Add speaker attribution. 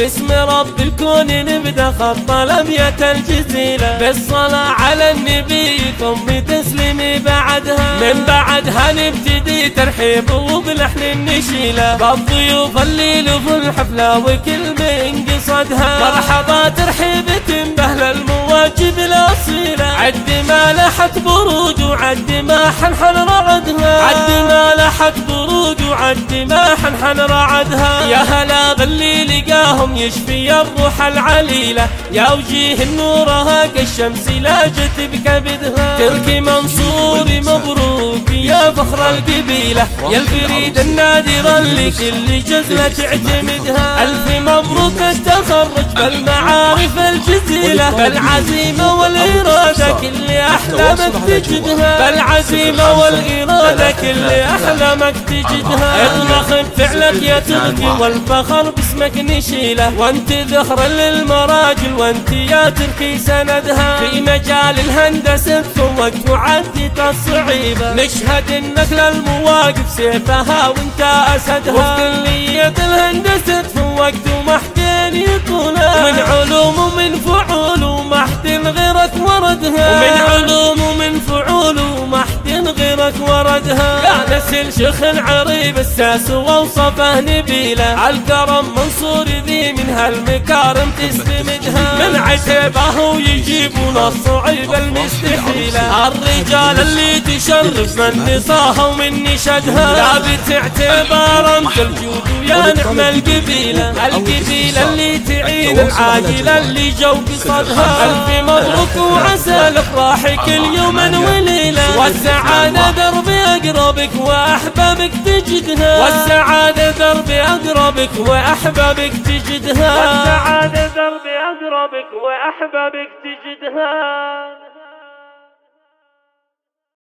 Speaker 1: باسم رب الكون نبدأ خط الأبيات الجزيلة بالصلاة على النبي ثم تسليمي بعدها. من بعدها نبتدي ترحيب وبلحن النشيلة. بالضيوف اللي في الحفلة وكل من قصدها. مرحبا ترحيبة بأهل المواجب الأصيلة. عد ما لحت بروج وعد ما حنحن رعدها عد ما لحت بروج وعد ما حنحن رعدها يا هلا باللي لقاهم يشفي الروح العليلة. يا وجيه النورها كالشمس لاجت بكبدها. تركي منصوري مبروك يا فخر القبيلة. يا الفريد النادر اللي كل جزلة تعتمدها. ألف مبروك التخرج بالمعارف الجزيلة. بالعزيمة والإرادة كل أحلامك تجدها بالعزيمة والإرادة كل أحلامك تجدها اطلق فعلك يا تركي والفخر باسمك نشيله وانت ذخر للمراجل وانت يا تركي سندها في مجال الهندسة فوقت وعدت الصعيبة نشهد انك للمواقف سيفها وانت اسدها وفي كلية الهندسة فوقت ومحتين يطولها من علوم وردها ومن علوم ومن فعول ومحتين غيرك وردها. يا نسل شيخ عريب الساس ووصفه نبيله الكرم منصور ذي من هالمكارم تستمدها من عتبه ويجيبون الصعيب المستحيله الرجال اللي تشرف من نصاها ومن نشدها ثابت اعتبارا كالجود. ويا نعم القبيلة. القبيلة اللي تعين العاجلة اللي جو قصدها ألف مبروك وعسى الافراح كل يوم وليلة. والسعاده دربي اقربك وأحبابك تجدها. والسعاده دربي اقربك وأحبابك تجدها. والسعاده دربي اقربك وأحبابك تجدها.